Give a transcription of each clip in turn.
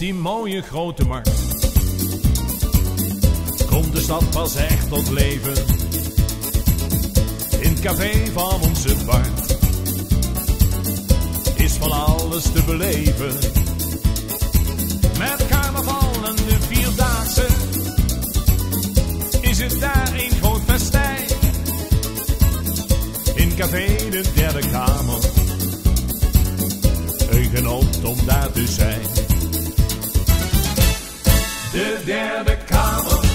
die mooie grote markt komt de stad pas echt tot leven. In het café van onze Bart is van alles te beleven. Met carnaval en de vierdaagse is het daar een groot festijn. In café de derde kamer, een genot om daar te zijn. De derde kamer,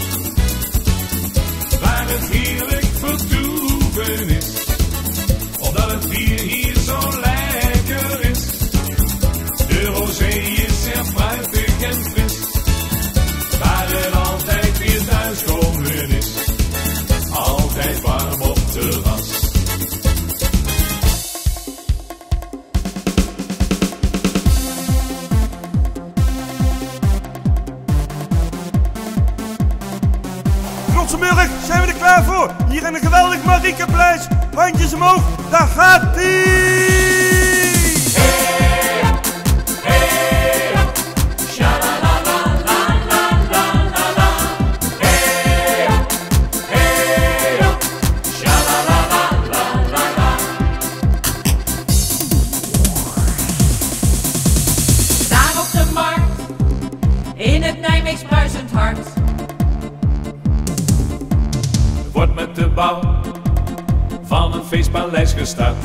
Zijn we er klaar voor? Hier in een geweldig Mariekepleis. Handjes omhoog, daar gaat ie! Daar op de markt, in het Nijmeegs bruisend hart. Wordt met de bouw van een feestpaleis gestart.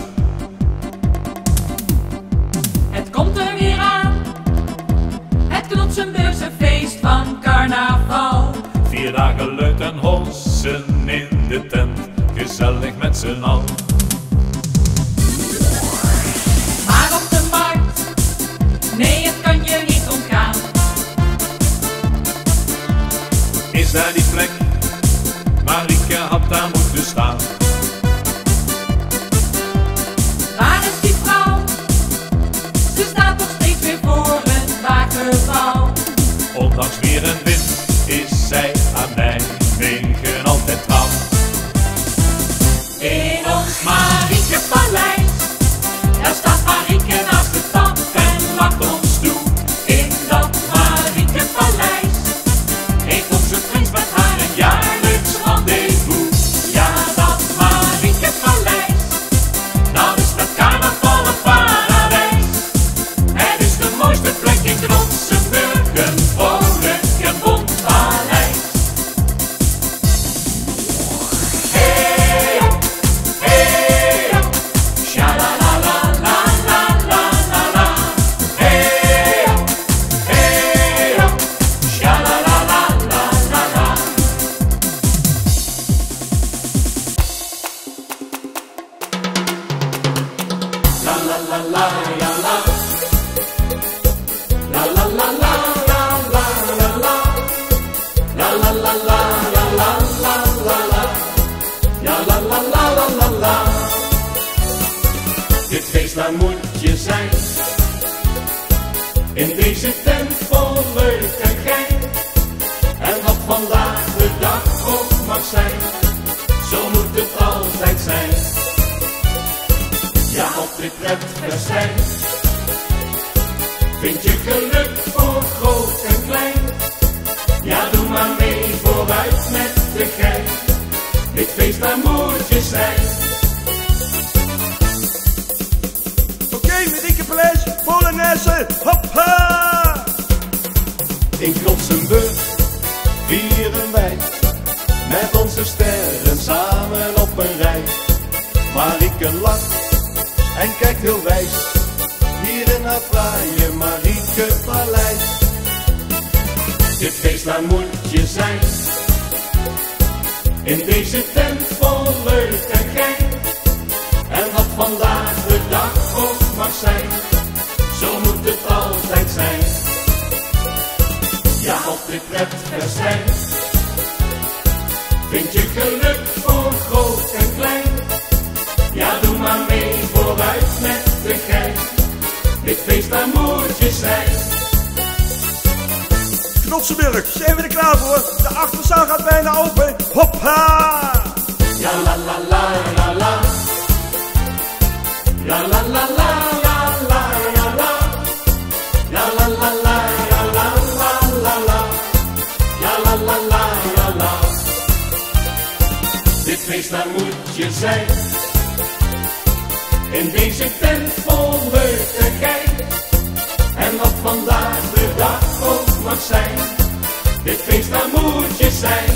Het komt er weer aan, het Knotsenburgse feest van carnaval. Vier dagen luid en hossen in de tent, gezellig met z'n allen. Is zij Dit feest daar moet je zijn. In deze tent Vind je geluk voor groot en klein. Ja, doe maar mee vooruit met de gein. Dit feest daar moet je zijn. Oké, Mariekepleis, Polonaise, hoppa! In Klotsenburg vieren wij met onze sterren samen op een rij. Marieke lacht en kijkt heel wijs hier in haar fraaie Marieke Paleis. Dit feest daar moet je zijn in deze tent vol leuk en gein. En wat vandaag de dag ook mag zijn, zo moet het altijd zijn. Ja, op dit pretfestijn vind je geluk feestamoertjes zijn. Knotsenburg, zijn we er klaar voor? De achterzaal gaat bijna open. Hoppa! Ja la la la la la. Ja la la la la la la la. Ja la la la la la la la. Ja la la la la la. Dit feest daar moet je zijn. In deze tent vol leukigheid. En wat vandaag de dag ook mag zijn. Dit feest daar moet je zijn.